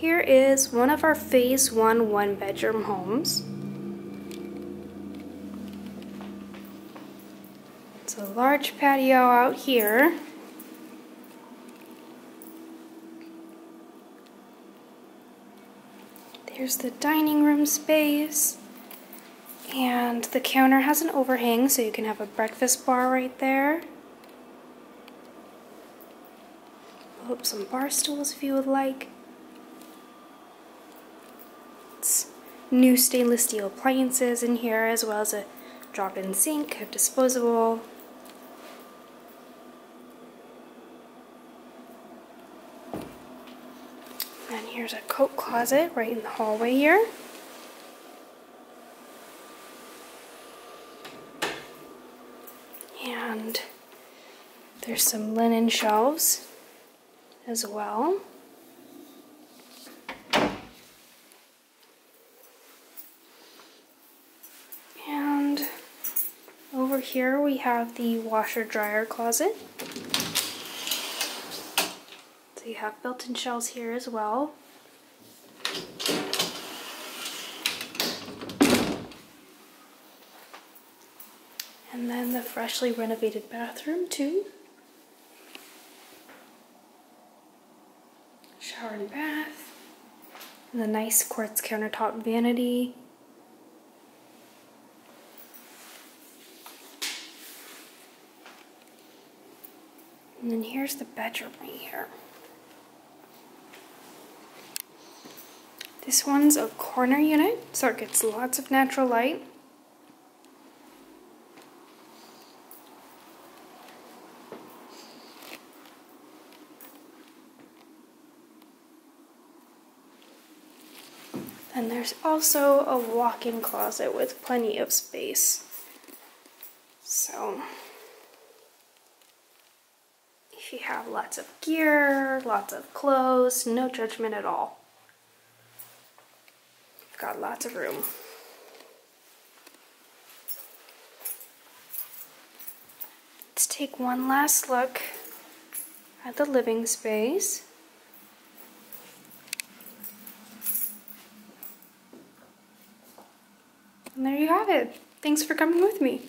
Here is one of our phase one one bedroom homes. It's a large patio out here. There's the dining room space. And the counter has an overhang so you can have a breakfast bar right there. Pull some bar stools if you would like. New stainless steel appliances in here as well as a drop-in sink, a disposable. And here's a coat closet right in the hallway here. And there's some linen shelves as well. And here we have the washer dryer closet. So you have built-in shelves here as well. And then the freshly renovated bathroom too. Shower and bath. And the nice quartz countertop vanity. And then here's the bedroom right here. This one's a corner unit, so it gets lots of natural light. And there's also a walk-in closet with plenty of space. So, you have lots of gear, lots of clothes, no judgment at all. You've got lots of room. Let's take one last look at the living space. And there you have it. Thanks for coming with me.